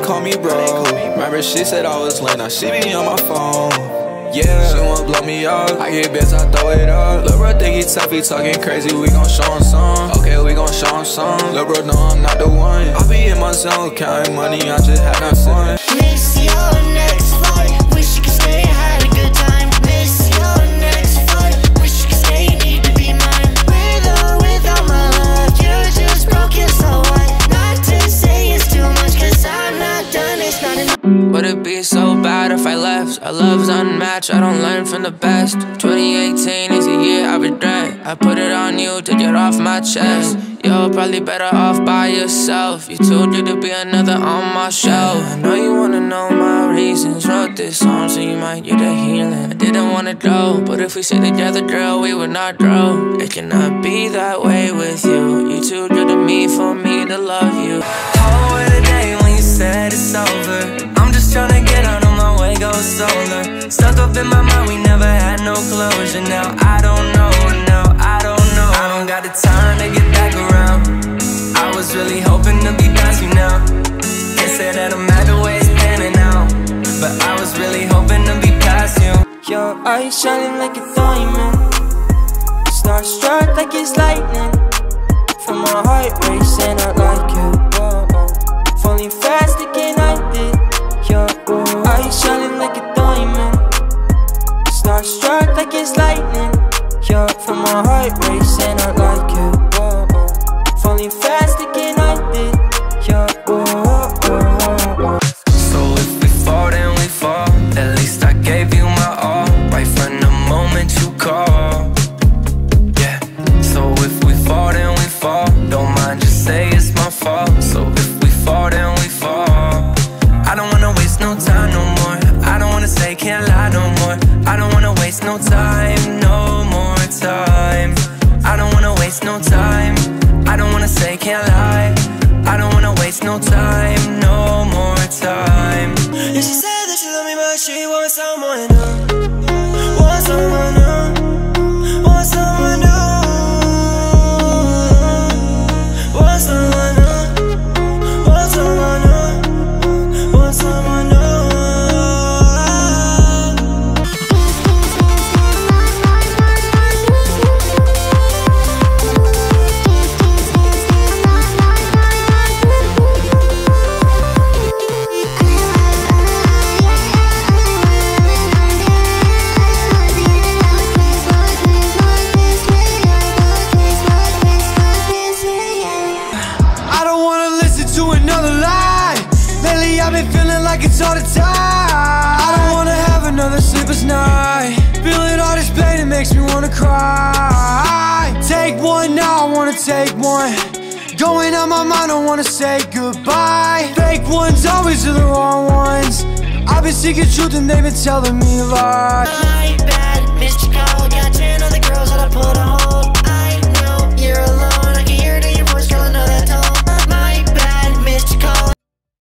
call me bro. Remember she said I was late, now she be on my phone. Yeah, she wanna blow me up. I get bits, I throw it up. Lil' bro think he tough, he talking crazy, we gon' show him some. Okay, we gon' show him some. Lil' bro know I'm not the one. I be in my zone, counting money, I just having fun. Bad if I left? Our love's unmatched, I don't learn from the best. 2018 is a year I regret. I put it on you to get off my chest. You're probably better off by yourself. You too good to be another on my shelf. I know you wanna know my reasons. Wrote this song so you might get a healing. I didn't wanna go, but if we stay together girl we would not grow. It cannot be that way with you. You too good to me for me to love you. Oh, what a day when you said it's over. I'm just tryna get out solar. Stuck up in my mind, we never had no closure. Now I don't know, now I don't know. I don't got the time to get back around. I was really hoping to be past you now. Can't say that I'm mad the way it's panning out. But I was really hoping to be past you. Your eyes shining like a diamond Starstruck like it's lightning From my heart racing, I like it waste no time. I don't wanna say can't lie. I don't wanna waste no time, no more time. And she said that she love me, but she wants someone new. Want someone to another lie. Lately I've been feeling like it's all the time. I don't wanna have another sleepless night. Feeling all this pain, it makes me wanna cry. Take one now, I wanna take one. Going on my mind, I wanna say goodbye. Fake ones always are the wrong ones. I've been seeking truth and they've been telling me lies. My bad, your call.